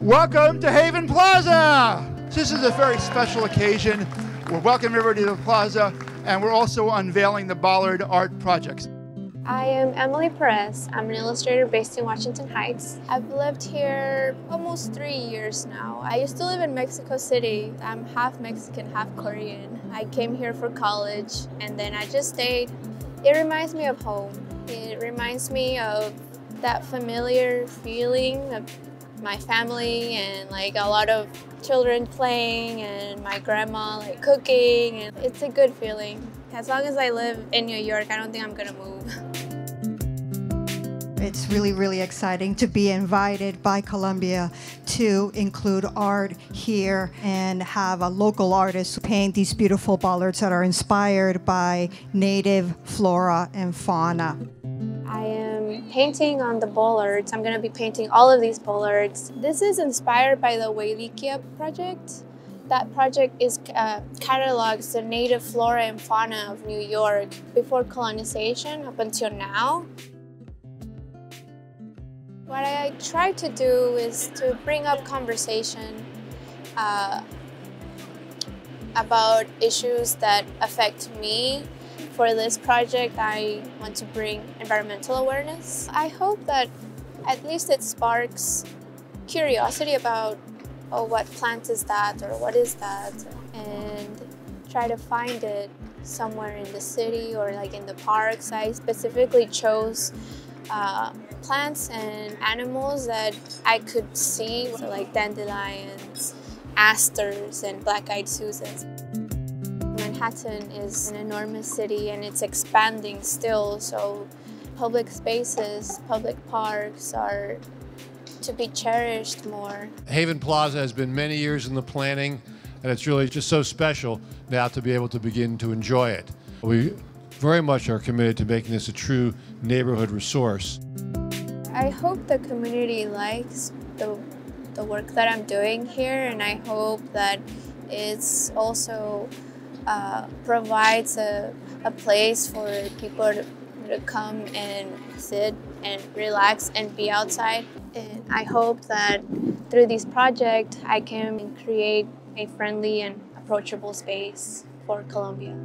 Welcome to Haven Plaza! This is a very special occasion. We're welcoming everybody to the plaza, and we're also unveiling the Bollard Art Projects. I am Emely Pérez. I'm an illustrator based in Washington Heights. I've lived here almost three years now. I used to live in Mexico City. I'm half Mexican, half Korean. I came here for college and then I just stayed. It reminds me of home. It reminds me of that familiar feeling of my family and like a lot of children playing and my grandma like cooking and it's a good feeling. As long as I live in New York, I don't think I'm gonna move. It's really, really exciting to be invited by Columbia to include art here and have a local artist paint these beautiful bollards that are inspired by native flora and fauna. I am painting on the bollards. I'm going to be painting all of these bollards. This is inspired by the Welikia project. That project is uh, catalogs the native flora and fauna of New York before colonization up until now. What I try to do is to bring up conversation uh, about issues that affect me. For this project, I want to bring environmental awareness. I hope that at least it sparks curiosity about, oh, what plant is that or what is that? And try to find it somewhere in the city or like in the parks. I specifically chose uh, plants and animals that I could see, so like dandelions, asters, and black-eyed Susans. Manhattan is an enormous city and it's expanding still, so public spaces, public parks are to be cherished more. Haven Plaza has been many years in the planning, and it's really just so special now to be able to begin to enjoy it. We very much are committed to making this a true neighborhood resource. I hope the community likes the, the work that I'm doing here and I hope that it's also uh, provides a, a place for people to, to come and sit and relax and be outside. And I hope that through this project I can create a friendly and approachable space for Columbia.